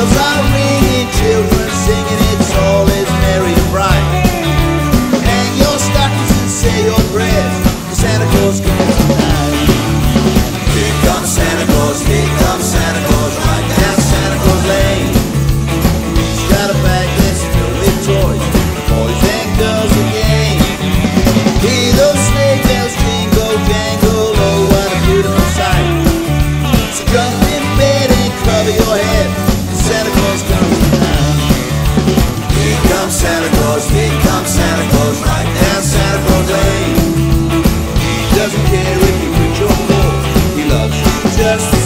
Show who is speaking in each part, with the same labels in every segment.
Speaker 1: feels alright the.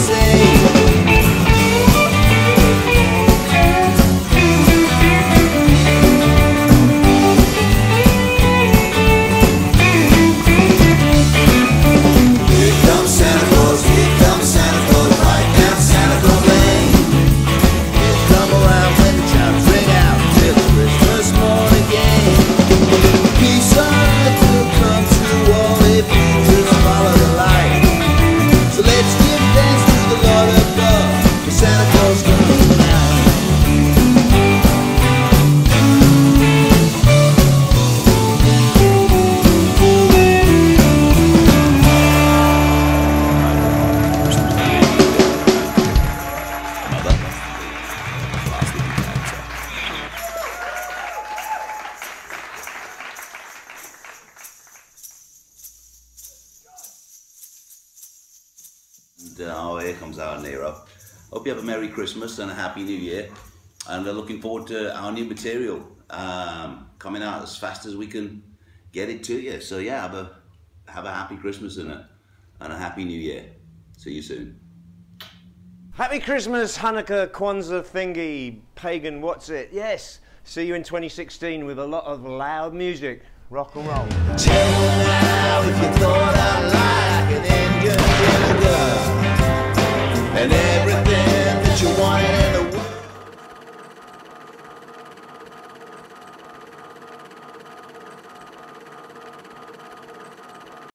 Speaker 1: And, uh, oh, here comes our Nero. Hope you have a Merry Christmas and a Happy New Year. And uh, looking forward to our new material um, coming out as fast as we can get it to you. So yeah, have a have a happy Christmas and a, and a Happy New Year. See you soon.
Speaker 2: Happy Christmas, Hanukkah, Kwanzaa, thingy, pagan, what's it? Yes. See you in 2016 with a lot of loud music. Rock and roll.
Speaker 3: you wanted